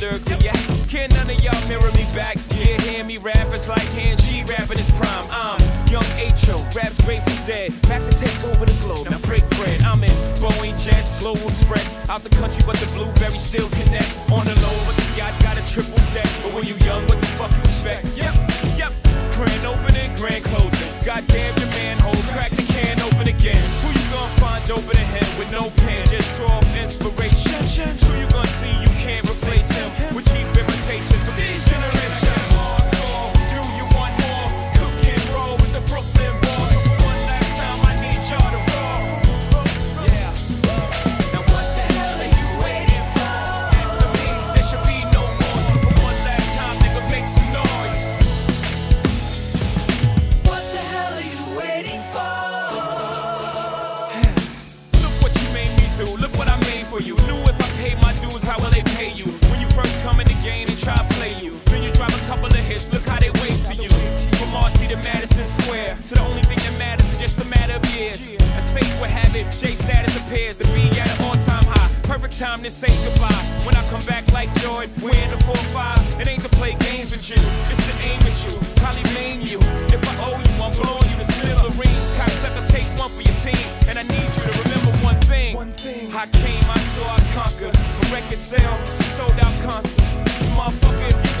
lyrically at. Can none of y'all mirror me back? Yeah, hear me rap, it's like hand G rapping his prime. I'm young H.O., raps Grateful Dead. Back to take over the globe, now break bread. I'm in Boeing Jets, Global Express. Out the country, but the blueberry still connect. On the low, but the yacht got a triple deck. But when you young, what the fuck you expect? Yep, yep. Grand opening, grand closing. Goddamn how will they pay you? When you first come in the game, they try to play you. Then you drop a couple of hits. Look how they wait to you. From Marcy to Madison Square, to the only thing that matters is just a matter of years. As fate would have it, J status appears to be at an all-time high. Perfect time to say goodbye. When I come back like Jordan, we're in the 4-5. It ain't to play games with you, it's to aim at you. Probably maim you. If I owe you, I'm blowing you to smithereens. Cocksucker, take one for your team. And I need you to remember one thing. One thing. I came, I saw, I conquered. Sale, sold out concerts. Motherfucker,